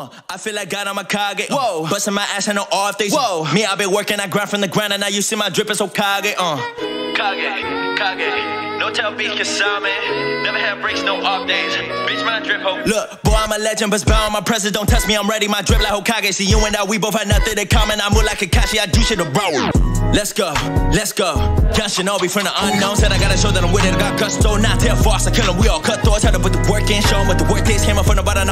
Uh, I feel like God, I'm a Kage. Whoa. Busting my ass and no off days. Whoa. Me, i been working, I grind from the ground, and now you see my drip is so Kage. Uh. Kage, Kage. No tell beat Kasame. Never had breaks, no off days. Bitch, my drip hope. Look, boy, I'm a legend, but bound my presence. Don't test me, I'm ready. My drip like Hokage. See you and I, we both had nothing in common. I move like Kakashi, I do shit to bro. Let's go, let's go. Young Shinobi from the unknown. Said I gotta show that I'm with it. I got gusto, not tell false. I kill him, we all cut thoughts. Had to put the work in, show 'em what the work is. Came up from the bottom, now.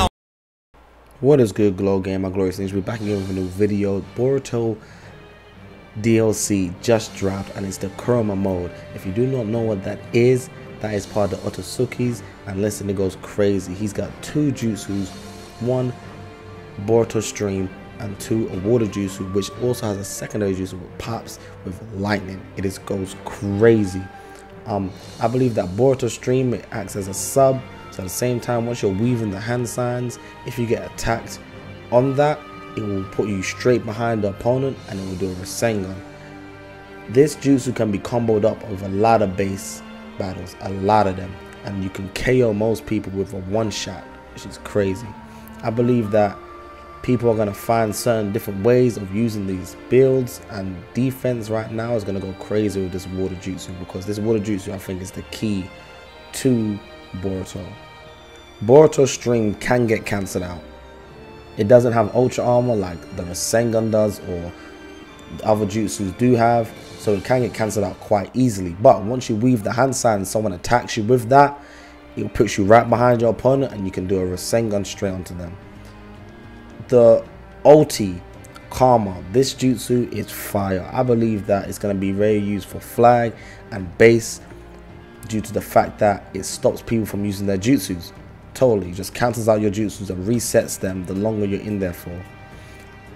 What is good, Glow Gang? My glorious things. We're back again with a new video. Boruto DLC just dropped, and it's the Karma mode. If you do not know what that is, that is part of the Otsutsukis. And listen, it goes crazy. He's got two jutsus, one Boruto stream, and two a water jutsu, which also has a secondary jutsu with pops with lightning. It is goes crazy. Um, I believe that Boruto stream acts as a sub at the same time, once you're weaving the hand signs, if you get attacked on that, it will put you straight behind the opponent and it will do a Rasengan. This jutsu can be comboed up with a lot of base battles, a lot of them. And you can KO most people with a one shot, which is crazy. I believe that people are going to find certain different ways of using these builds and defense right now is going to go crazy with this water jutsu because this water jutsu I think is the key to Boruto. Boruto stream can get cancelled out. It doesn't have ultra armor like the Rasengan does or other jutsus do have, so it can get cancelled out quite easily. But once you weave the hand sign and someone attacks you with that, it puts you right behind your opponent and you can do a Rasengan straight onto them. The ulti Karma, this jutsu is fire. I believe that it's going to be very used for flag and base due to the fact that it stops people from using their jutsus. Totally, just cancels out your jutsus and resets them the longer you're in there for.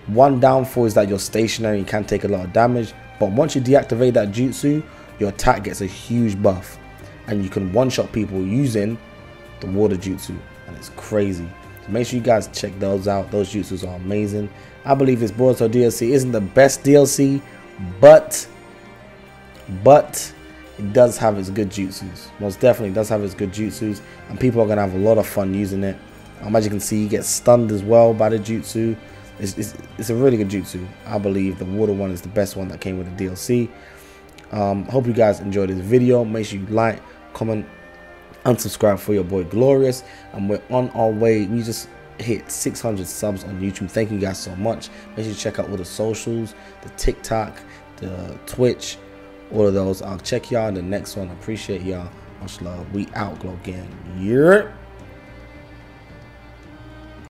One downfall is that you're stationary and can take a lot of damage, but once you deactivate that jutsu, your attack gets a huge buff. And you can one-shot people using the water jutsu, and it's crazy. So make sure you guys check those out. Those jutsus are amazing. I believe this Boruto DLC isn't the best DLC, but but it does have its good jutsus. Most definitely does have its good jutsus, and people are gonna have a lot of fun using it. Um, as you can see, you get stunned as well by the jutsu. It's, it's, it's, a really good jutsu. I believe the water one is the best one that came with the DLC. Um, hope you guys enjoyed this video. Make sure you like, comment, unsubscribe for your boy Glorious. And we're on our way. We just hit 600 subs on YouTube. Thank you guys so much. Make sure you check out all the socials, the TikTok, the Twitch, all of those. I'll check y'all in the next one. Appreciate y'all. Much love. We out, Glow Gang. Yeah.